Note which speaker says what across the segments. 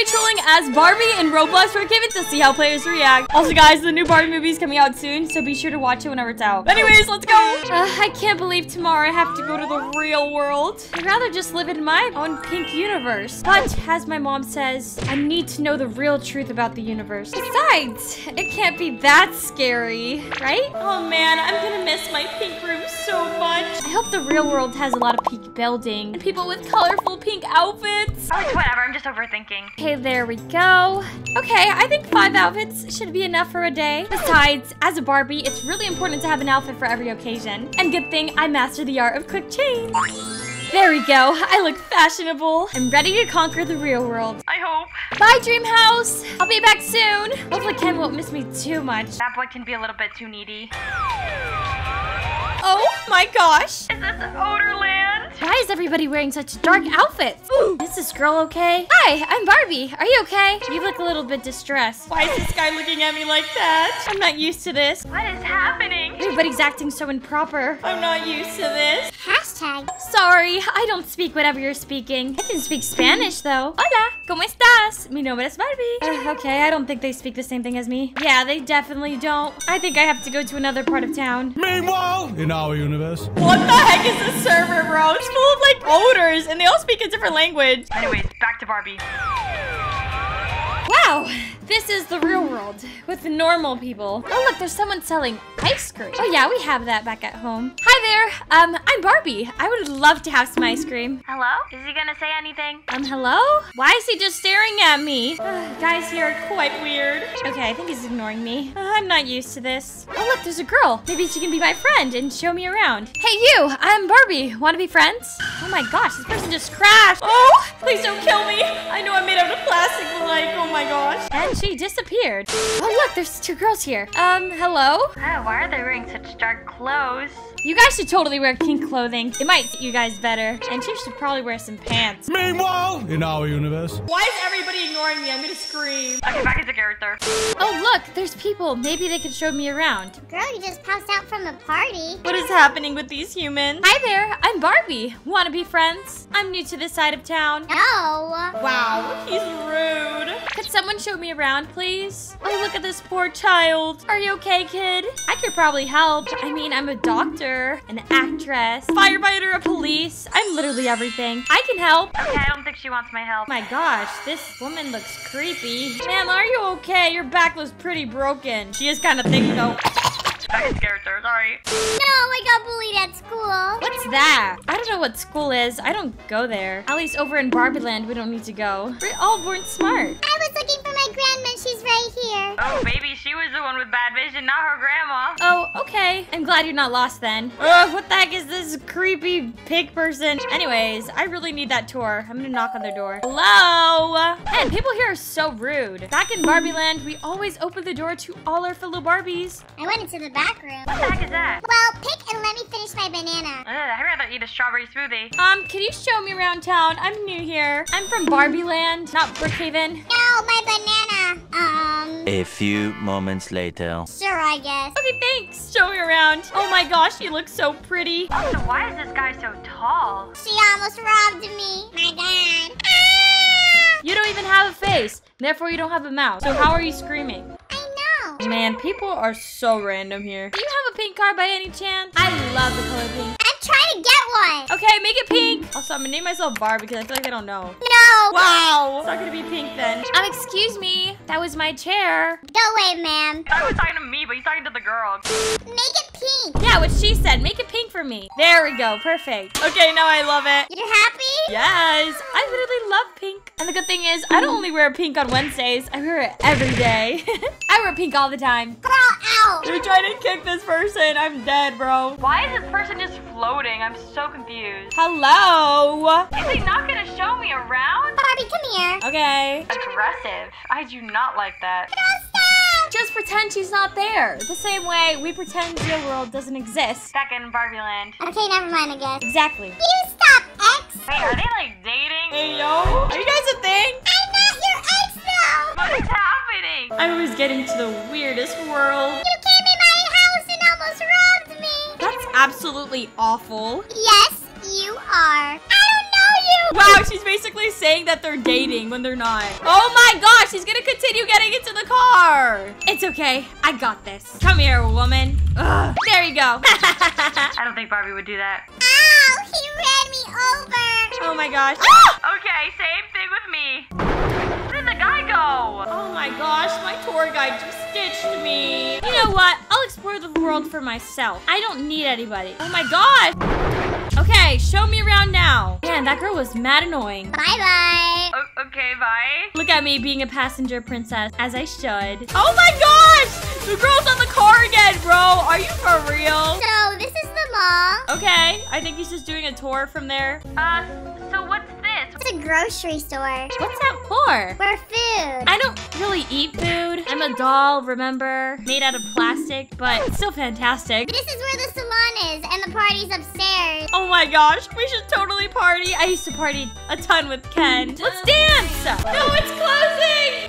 Speaker 1: be trolling as Barbie in Roblox for Kevin to see how players react. Also, guys, the new Barbie movie is coming out soon, so be sure to watch it whenever it's out. But anyways, let's go. Uh, I can't believe tomorrow I have to go to the real world. I'd rather just live in my own pink universe. But as my mom says, I need to know the real truth about the universe. Besides, it can't be that scary, right? Oh man, I'm gonna miss my pink room so much. I hope the real world has a lot of pink building and people with colorful pink outfits.
Speaker 2: Oh, it's whatever. I'm just overthinking.
Speaker 1: Okay, there we go. Okay, I think five outfits should be enough for a day. Besides, as a Barbie, it's really important to have an outfit for every occasion. And good thing I mastered the art of quick change. There we go. I look fashionable. I'm ready to conquer the real world.
Speaker 2: I hope.
Speaker 1: Bye, Dream House. I'll be back soon. Hopefully Ken won't miss me too much.
Speaker 2: That boy can be a little bit too needy.
Speaker 1: Oh my gosh.
Speaker 2: Is this Odorland?
Speaker 1: Why is everybody wearing such dark outfits? Is this girl okay? Hi, I'm Barbie. Are you okay? You look a little bit distressed. Why is this guy looking at me like that? I'm not used to this.
Speaker 2: What is happening?
Speaker 1: Everybody's acting so improper. I'm not used to this.
Speaker 3: Hashtag.
Speaker 1: Sorry, I don't speak whatever you're speaking. I can speak Spanish though. Hola, ¿cómo estás? Mi nombre es Barbie. Uh, okay, I don't think they speak the same thing as me. Yeah, they definitely don't. I think I have to go to another part of town.
Speaker 4: Meanwhile, in our universe,
Speaker 1: What the heck is this server, bro? It's full of like odors and they all speak a different language.
Speaker 2: Anyways, back to Barbie.
Speaker 1: Wow, this is the real world with normal people. Oh, look, there's someone selling ice cream. Oh, yeah, we have that back at home. Hi there. Um, I'm Barbie. I would love to have some ice cream.
Speaker 2: Hello? Is he gonna say anything?
Speaker 1: Um, hello? Why is he just staring at me? Uh, guys here are quite weird. Okay, I think he's ignoring me. Uh, I'm not used to this. Oh, look, there's a girl. Maybe she can be my friend and show me around. Hey, you! I'm Barbie. Want to be friends? Oh my gosh, this person just crashed. Oh, please don't kill me. I know I'm made out of plastic, but like, oh my gosh. And she disappeared. Oh, look, there's two girls here. Um, hello?
Speaker 2: Oh, why are they wearing such dark clothes?
Speaker 1: You guys should totally wear pink clothing. It might suit you guys better. And she should probably wear some pants.
Speaker 4: meanwhile, in our universe,
Speaker 1: Why is everybody ignoring me? I'm gonna scream.
Speaker 2: Okay, back into character.
Speaker 1: Oh, look, there's people. Maybe they can show me around.
Speaker 3: Girl, you just passed out from a party.
Speaker 1: What is happening with these humans? Hi there, I'm Barbie. Wanna be friends? I'm new to this side of town.
Speaker 3: No.
Speaker 1: Wow, he's rude. Could someone show me around, please? Oh, look at this poor child. Are you okay, kid? I could probably help. I mean, I'm a doctor, an actress, firefighter, a police. I'm literally everything. I can help.
Speaker 2: Okay, I don't think she wants my help.
Speaker 1: my gosh, this woman looks creepy. Ma'am, are you okay? Your back looks pretty broken. She is kind of thick though.
Speaker 2: Back into character, sorry.
Speaker 3: No, I got bullied at school.
Speaker 1: What's that? I don't know what school is. I don't go there. At least over in Barbie Land, we don't need to go. We're all born smart.
Speaker 3: Here.
Speaker 2: Oh, baby, she was the one with bad vision, not her grandma.
Speaker 1: Oh, okay. I'm glad you're not lost then. Ugh, what the heck is this creepy pig person? Anyways, I really need that tour. I'm gonna knock on their door. Hello? Man, people here are so rude. Back in Barbie Land, we always open the door to all our fellow Barbies.
Speaker 3: I went into the back room.
Speaker 2: What the heck is that?
Speaker 3: Well, pick and let me finish my banana.
Speaker 2: Ugh, I'd rather eat a strawberry smoothie.
Speaker 1: Um, can you show me around town? I'm new here. I'm from Barbie Land, not Brookhaven.
Speaker 3: No, my banana. Um,
Speaker 5: A few moments later.
Speaker 3: sure, I guess.
Speaker 1: Okay, thanks. Show me around. Oh my gosh, you look so pretty.
Speaker 2: Also, why is this guy so tall?
Speaker 3: She almost robbed me. My dad. Ah!
Speaker 1: You don't even have a face, therefore you don't have a mouth. So how are you screaming?
Speaker 3: I know.
Speaker 1: Man, people are so random here. Do you have a pink car by any chance? I love the color pink.
Speaker 3: I'm trying to get one.
Speaker 1: Okay, make it pink. Also, I'm gonna name myself Barbie because I feel like I don't know.
Speaker 3: No.
Speaker 1: Wow, it's not gonna be pink then. Um, excuse me, that was my chair.
Speaker 3: Go away, ma'am.
Speaker 2: I was talking to me, but he's talking to the girl.
Speaker 3: Make it pink.
Speaker 1: Yeah, what she said. Make it pink for me. There we go. Perfect. Okay, now I love it.
Speaker 3: You're happy?
Speaker 1: Yes, I literally love pink. And the good thing is, I don't only wear pink on Wednesdays. I wear it every day. I wear pink all the time.
Speaker 3: Girl, out.
Speaker 1: You're trying to kick this person. I'm dead, bro.
Speaker 2: Why is this person just floating? I'm so confused.
Speaker 1: Hello.
Speaker 2: Is he not gonna show me around?
Speaker 3: Barbie, come here.
Speaker 1: Okay.
Speaker 2: Aggressive. I do not like that.
Speaker 1: Just pretend she's not there. The same way we pretend real world doesn't exist.
Speaker 2: Back in Barbie Land.
Speaker 3: Okay, never mind, I guess.
Speaker 1: Exactly.
Speaker 3: You stop, X.
Speaker 2: Wait, are they like dating?
Speaker 1: Hey, yo. Are you guys a thing?
Speaker 3: I'm not your ex, though.
Speaker 2: What is happening?
Speaker 1: I always get into the weirdest world.
Speaker 3: You came in my house and almost robbed me.
Speaker 1: That's absolutely awful.
Speaker 3: Yes, you are. I don't know you.
Speaker 1: Wow, she's basically saying that they're dating when they're not. Oh my gosh, she's gonna continue getting into the car. It's okay. I got this. Come here, woman. Ugh. There you go.
Speaker 2: I don't think Barbie would do that.
Speaker 3: Ow, he ran me over.
Speaker 1: oh my gosh. Ah!
Speaker 2: Okay, same thing with me. Where did the guy go?
Speaker 1: Oh my gosh, my tour guide just ditched me. You know what? I'll explore the world for myself. I don't need anybody. Oh my gosh. Okay, show me around now. Man, that girl was mad annoying.
Speaker 3: Bye-bye.
Speaker 2: Okay, bye.
Speaker 1: Look at me being a passenger princess, as I should. Oh my gosh! The girl's on the car again, bro. Are you for real?
Speaker 3: So, this is the mall.
Speaker 1: Okay, I think he's just doing a tour from there.
Speaker 2: Uh, so what's this?
Speaker 3: It's a grocery store.
Speaker 1: What's that for?
Speaker 3: For food.
Speaker 1: I don't really eat food. I'm a doll, remember? Made out of plastic, but it's still fantastic.
Speaker 3: This is where the salon is, and the party's upstairs.
Speaker 1: Oh my gosh, we should totally party. I used to party a ton with Ken. Let's dance! No, it's closing!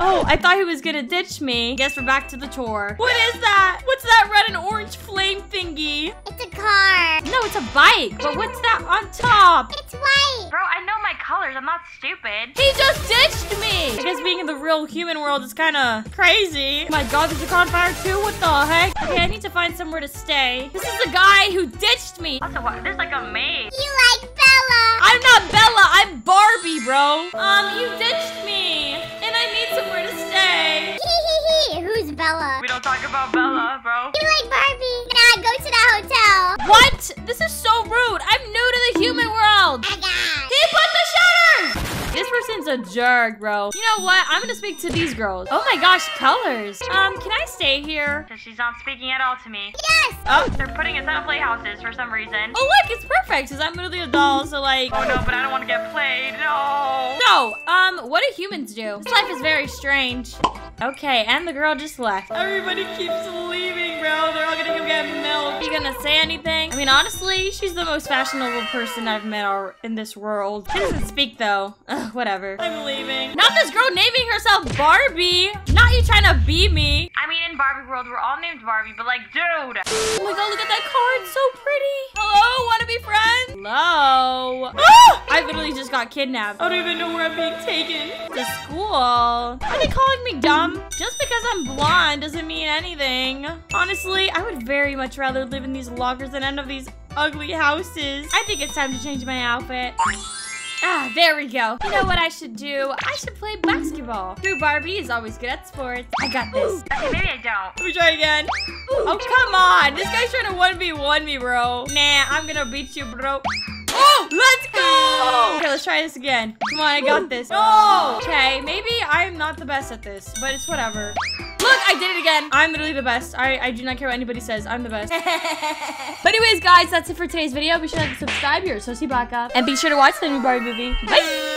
Speaker 1: Oh, I thought he was gonna ditch me. Guess we're back to the tour. What is that? What's that red and orange flame thingy?
Speaker 3: It's a car.
Speaker 1: No, it's a bike, but what's that on top?
Speaker 3: It's white.
Speaker 2: Bro, I know my colors. I'm not stupid.
Speaker 1: He just ditched me! I guess being in the real human world is kind of crazy. Oh my god, there's a car on fire too? What the heck? Okay, I need to find somewhere to stay. This is the guy who ditched me.
Speaker 2: Also, what? There's like a maid.
Speaker 1: Human world.
Speaker 3: I got.
Speaker 1: He put the shutters! This person's a jerk, bro. You know what? I'm gonna speak to these girls. Oh my gosh, colors. Um, can I stay here?
Speaker 2: Because she's not speaking at all to me.
Speaker 3: Yes.
Speaker 1: Oh,
Speaker 2: They're putting us on playhouses for some reason.
Speaker 1: oh look, it's perfect because I'm literally a doll, so like...
Speaker 2: Oh no, but I don't want to get played. No.
Speaker 1: No, um, what do humans do? This life is very strange. Okay, and the girl just left. Everybody keeps leaving, bro. They're all gonna go get milk. Are You gonna say anything? I mean, honestly, she's the most fashionable person I've met in this world. She doesn't speak, though. Ugh, whatever. I'm leaving. Not this girl naming herself Barbie. Not you trying to be me.
Speaker 2: I mean, in Barbie world, we're all named Barbie, but like, dude.
Speaker 1: Oh my god, look at that car. It's so pretty. Hello, wanna be friends? Hello. Ah! I literally just got kidnapped. I don't even know where I'm being taken. To school. Are they calling me dumb? Just because I'm blonde doesn't mean anything. Honestly, I would very much rather live in these lockers than end of these ugly houses. I think it's time to change my outfit. Ah, there we go. You know what I should do? I should play basketball. Drew Barbie is always good at sports. I got this.
Speaker 2: Okay, maybe I don't.
Speaker 1: Let me try again. Oh, come on. This guy's trying to 1v1 me, bro. Nah, I'm gonna beat you, bro. Oh, let's go. Oh. Okay, let's try this again. Come on, I got this. No. Okay, maybe I'm not the best at this, but it's whatever. Look, I did it again. I'm literally the best. I, I do not care what anybody says. I'm the best. but anyways, guys, that's it for today's video. Be sure to subscribe here, so see back up. And be sure to watch the new Barbie movie. Bye.